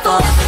grateful,